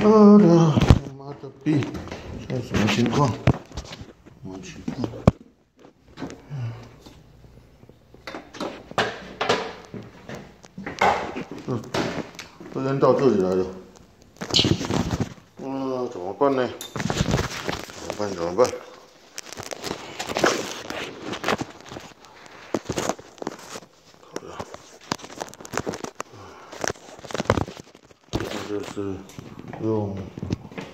啊的，妈的逼，这什么情况？什么情况？嗯，都扔到这里来了。嗯，怎么办呢？怎么办？怎么办？好了，这就是用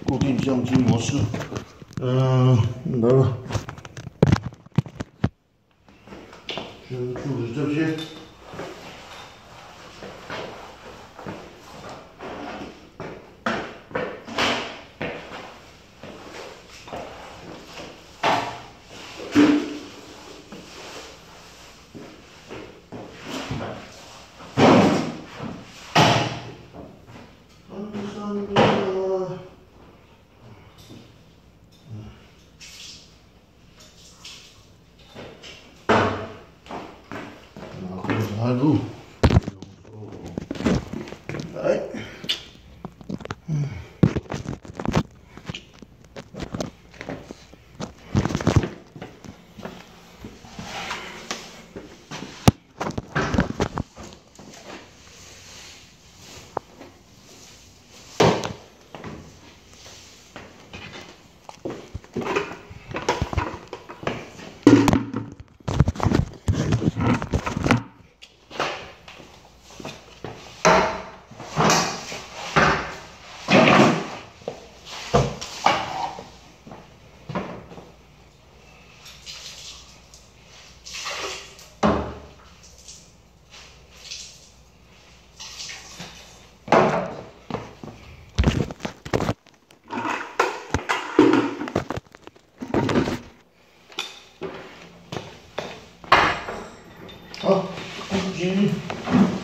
固定相机模式。嗯，来吧，先处理这些。Alô? あ、こっ。